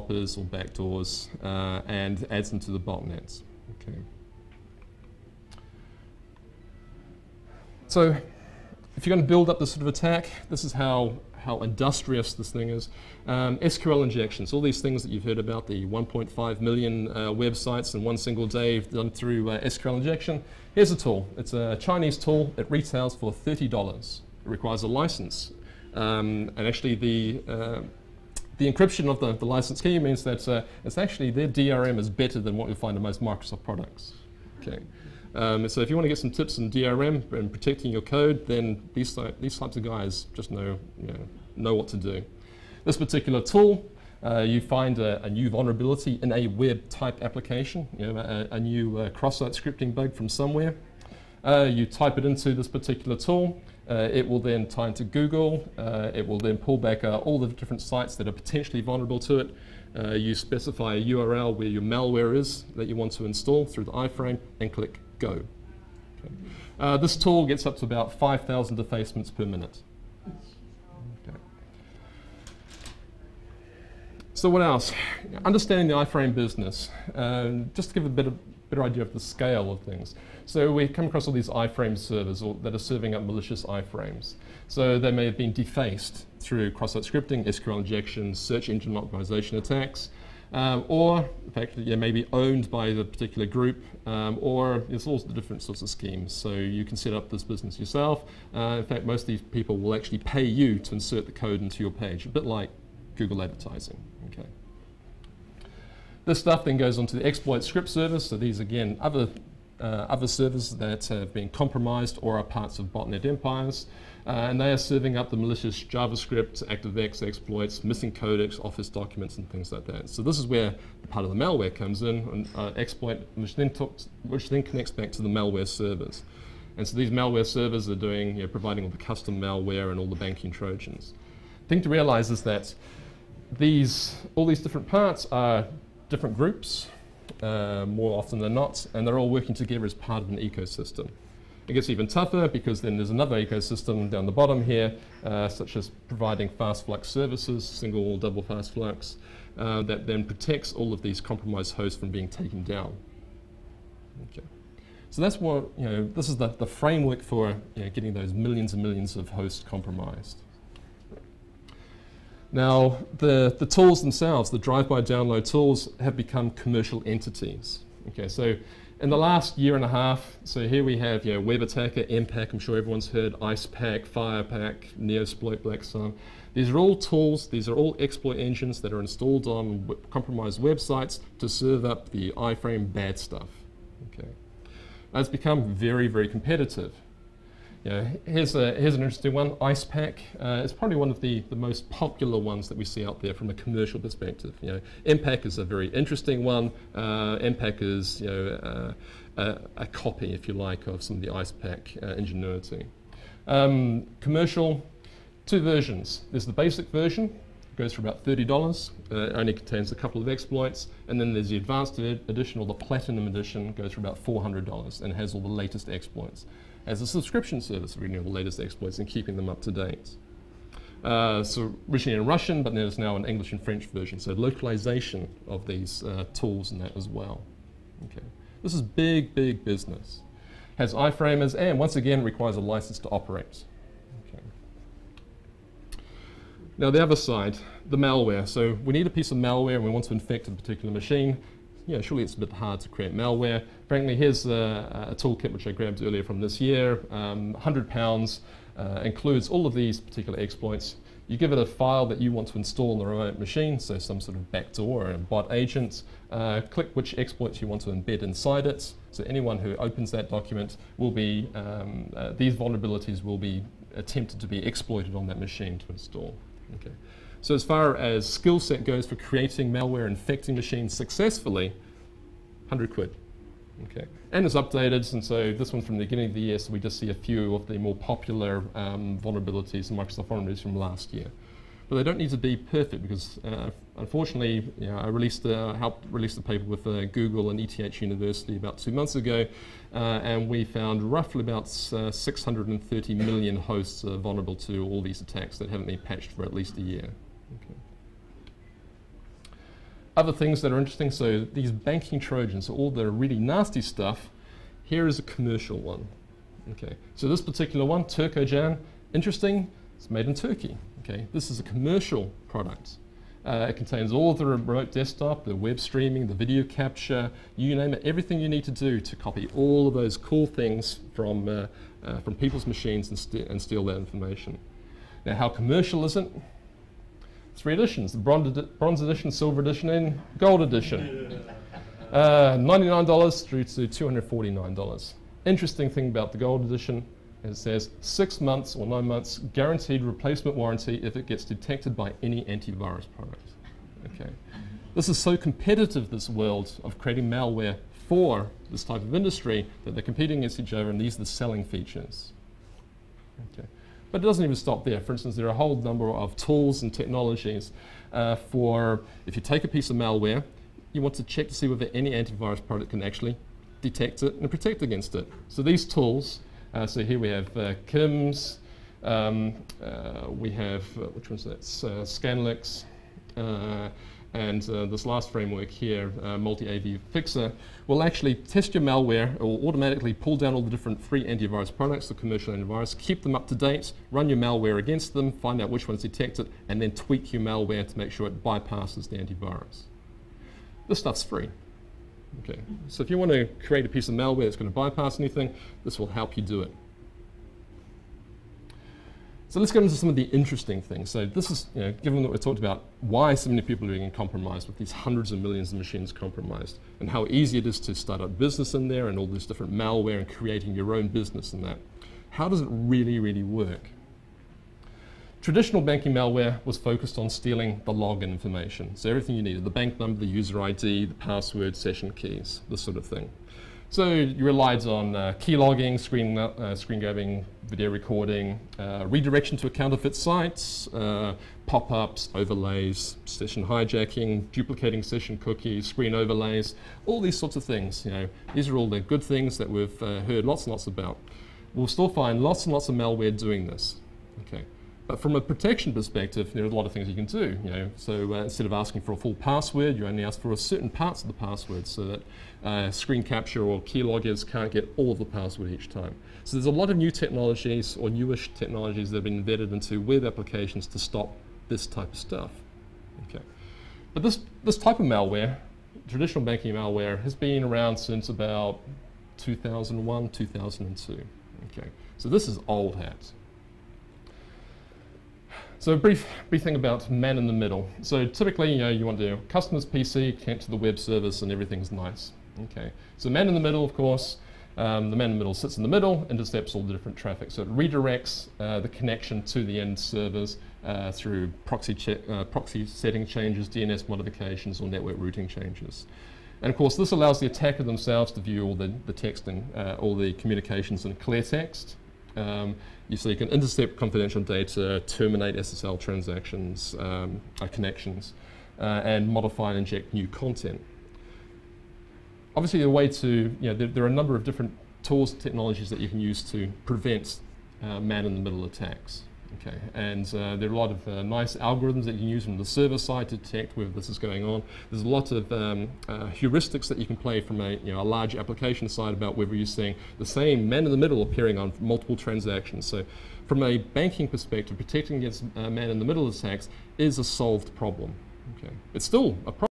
hoppers or backdoors uh, and adds them to the botnets. Okay. So if you're going to build up this sort of attack, this is how, how industrious this thing is. Um, SQL injections, all these things that you've heard about, the 1.5 million uh, websites in one single day done through uh, SQL injection. Here's a tool. It's a Chinese tool. It retails for $30. It requires a license. Um, and actually the, uh, the encryption of the, the license key means that uh, it's actually their DRM is better than what you'll find in most Microsoft products. Okay. Um, so if you want to get some tips on DRM and protecting your code, then these, these types of guys just know, you know, know what to do. This particular tool, uh, you find a, a, new vulnerability in a web type application, you know, a, a new uh, cross-site scripting bug from somewhere. Uh, you type it into this particular tool. Uh, it will then tie into Google. Uh, it will then pull back uh, all the different sites that are potentially vulnerable to it. you specify a URL where your malware is that you want to install through the iframe and click go. Okay. Uh, this tool gets up to about 5,000 defacements per minute. So what else? Understanding the iframe business. Um, just to give a bit of, better idea of the scale of things. So we come across all these iframe servers or, that are serving up malicious iframes. So they may have been defaced through cross-site scripting, SQL injection, search engine optimization attacks, um, or in fact, yeah, maybe owned by the particular group, um, or there's all the different sorts of schemes. So you can set up this business yourself. Uh, in fact, most of these people will actually pay you to insert the code into your page, a bit like Google advertising. Okay. This stuff then goes onto the exploit script service. So these again, other uh, other servers that have been compromised or are parts of botnet empires. Uh, and they are serving up the malicious JavaScript, ActiveX exploits, missing codecs, Office documents, and things like that. So this is where part of the malware comes in, and uh, exploit, which then, talks, which then connects back to the malware servers. And so these malware servers are doing, you know, providing all the custom malware and all the banking trojans. The thing to realize is that these, all these different parts are different groups, uh, more often than not, and they're all working together as part of an ecosystem. It gets even tougher because then there's another ecosystem down the bottom here, uh, such as providing fast flux services, single, or double fast flux, uh, that then protects all of these compromised hosts from being taken down. Okay. So that's what, you know, this is the, the framework for you know, getting those millions and millions of hosts compromised. Now, the, the tools themselves, the drive-by download tools, have become commercial entities. Okay, so in the last year and a half, so here we have you know, Web Attacker, MPack, I'm sure everyone's heard, IcePack, FirePack, Neosploit, Blacksun. These are all tools, these are all exploit engines that are installed on compromised websites to serve up the iframe bad stuff. Okay. It's become very, very competitive. Here's, a, here's an interesting one, IcePack. Uh, it's probably one of the, the most popular ones that we see out there from a commercial perspective. You know, MPack is a very interesting one. Uh, MPack is you know, uh, a, a, copy, if you like, of some of the IcePack uh, ingenuity. Um, commercial, two versions. There's the basic version, goes for about $30. Uh, it only contains a couple of exploits. And then there's the advanced ed edition, or the platinum edition, goes for about $400 and has all the latest exploits as a subscription service reading the latest exploits and keeping them up to date. Uh, so originally in Russian, but there's now an English and French version. So localization of these uh, tools and that as well. Okay, this is big, big business. Has iframers and once again requires a license to operate. Okay. Now the other side, the malware. So we need a piece of malware and we want to infect a particular machine yeah, surely it's a bit hard to create malware. Frankly, here's a, a toolkit which I grabbed earlier from this year. Um, 100 pounds uh, includes all of these particular exploits. You give it a file that you want to install on the remote machine, so some sort of backdoor or bot agent. Uh, click which exploits you want to embed inside it. So anyone who opens that document will be, um, uh, these vulnerabilities will be attempted to be exploited on that machine to install. Okay. So as far as skill set goes for creating malware, infecting machines successfully, 100 quid. Okay. And it's updated, and so this one's from the beginning of the year, so we just see a few of the more popular um, vulnerabilities in Microsoft vulnerabilities from last year. But they don't need to be perfect because, uh, unfortunately, you know, I released, uh, helped release the paper with uh, Google and ETH University about two months ago, uh, and we found roughly about uh, 630 million hosts vulnerable to all these attacks that haven't been patched for at least a year. Okay. other things that are interesting, so these banking trojans, all the really nasty stuff, here is a commercial one. Okay, so this particular one, Turkojan, interesting, it's made in Turkey. Okay, this is a commercial product. Uh, it contains all the remote desktop, the web streaming, the video capture, you name it, everything you need to do to copy all of those cool things from, uh, uh, from people's machines and, and, steal that information. Now, how commercial is it? Three editions, the bronze, edi bronze edition, silver edition, and gold edition. Uh, $99 through to $249. Interesting thing about the gold edition, it says six months or nine months guaranteed replacement warranty if it gets detected by any antivirus product. Okay. This is so competitive, this world of creating malware for this type of industry, that they're competing against each other, and these are the selling features. Okay. But it doesn't even stop there. For instance, there are a whole number of tools and technologies uh, for if you take a piece of malware, you want to check to see whether any antivirus product can actually detect it and protect against it. So these tools uh, so here we have uh, KIMS, um, uh, we have, uh, which one's that, uh, Scanlex, uh, and this last framework here, Multi-AV Fixer, will actually test your malware, it will automatically pull down all the different free antivirus products, the commercial antivirus, keep them up to date, run your malware against them, find out which ones detect it, and then tweak your malware to make sure it bypasses the antivirus. This stuff's free. Okay, so if you want to create a piece of malware that's going to bypass anything, this will help you do it. So let's get into some of the interesting things. So this is, you know, given that we talked about why so many people are being compromised with these hundreds of millions of machines compromised, and how easy it is to start a business in there and all this different malware and creating your own business in that. How does it really, really work? Traditional banking malware was focused on stealing the login information. So everything you needed, the bank number, the user ID, the password, session keys, this sort of thing. So you relied on uh, key logging, screen, uh, screen grabbing, video recording, uh, redirection to a counterfeit sites, uh, pop-ups, overlays, session hijacking, duplicating session cookies, screen overlays, all these sorts of things. You know, these are all the good things that we've uh, heard lots and lots about. We'll still find lots and lots of malware doing this. Okay. But from a protection perspective, there are a lot of things you can do. You know, so uh, instead of asking for a full password, you only ask for certain parts of the password, so that uh, screen capture or keyloggers can't get all of the password each time. So there's a lot of new technologies or newish technologies that have been embedded into web applications to stop this type of stuff. Okay, but this this type of malware, traditional banking malware, has been around since about 2001, 2002. Okay, so this is old hat. So a brief, brief thing about man in the middle. So typically, you know, you want to do customer's PC, connect to the web service, and everything's nice. Okay. So man in the middle, of course, um, the man in the middle sits in the middle, intercepts all the different traffic. So it redirects uh, the connection to the end servers uh, through proxy, uh, proxy setting changes, DNS modifications, or network routing changes. And of course, this allows the attacker themselves to view all the, the text and uh, all the communications in clear text. Um, you, so you can intercept confidential data, terminate SSL transactions, um, uh, connections, uh, and modify and inject new content. Obviously, the way to, you know, there, there, are a number of different tools and technologies that you can use to prevent uh, man-in-the-middle attacks. Okay, and uh, there are a lot of uh, nice algorithms that you can use from the server side to detect whether this is going on. There's a lot of um, uh, heuristics that you can play from a, you know, a large application side about whether you're seeing the same man in the middle appearing on multiple transactions. So from a banking perspective, protecting against uh, man in the middle attacks is a solved problem. Okay, it's still a problem.